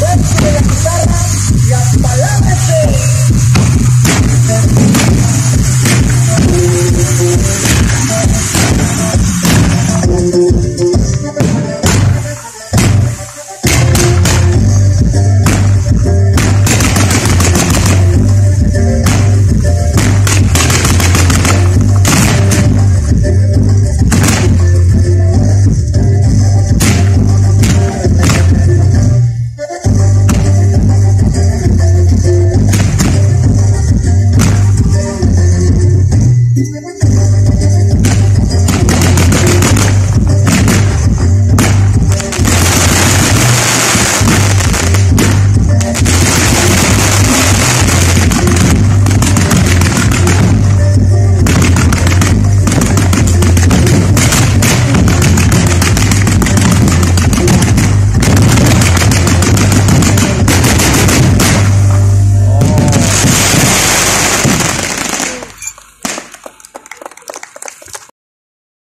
el de la guitarra y apalábese.